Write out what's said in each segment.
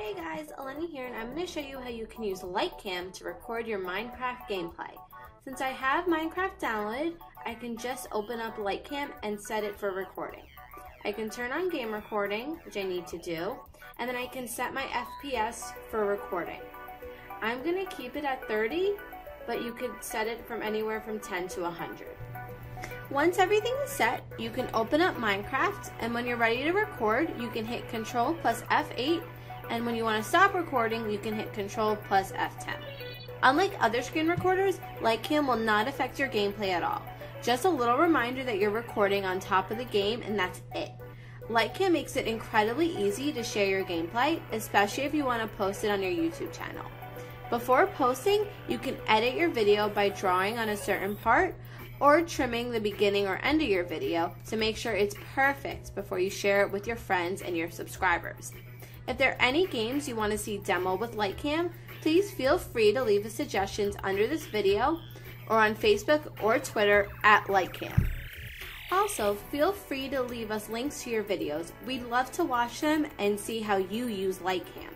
Hey guys, Eleni here and I'm going to show you how you can use liteCam to record your Minecraft gameplay. Since I have Minecraft downloaded, I can just open up liteCam and set it for recording. I can turn on game recording, which I need to do, and then I can set my FPS for recording. I'm going to keep it at 30, but you could set it from anywhere from 10 to 100. Once everything is set, you can open up Minecraft, and when you're ready to record, you can hit Control plus F8 and when you want to stop recording, you can hit Control plus F10. Unlike other screen recorders, liteCam will not affect your gameplay at all. Just a little reminder that you're recording on top of the game and that's it. liteCam makes it incredibly easy to share your gameplay, especially if you want to post it on your YouTube channel. Before posting, you can edit your video by drawing on a certain part or trimming the beginning or end of your video to make sure it's perfect before you share it with your friends and your subscribers. If there are any games you want to see demo with liteCam, please feel free to leave the suggestions under this video or on Facebook or Twitter at liteCam. Also, feel free to leave us links to your videos. We'd love to watch them and see how you use liteCam.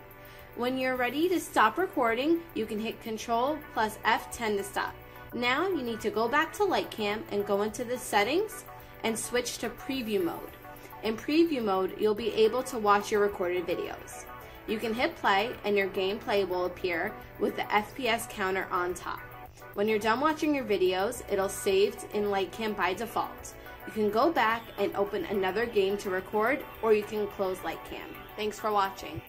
When you're ready to stop recording, you can hit Control plus F10 to stop. Now you need to go back to liteCam and go into the settings and switch to preview mode. In preview mode, you'll be able to watch your recorded videos. You can hit play and your gameplay will appear with the FPS counter on top. When you're done watching your videos, it'll save in liteCam by default. You can go back and open another game to record or you can close liteCam. Thanks for watching.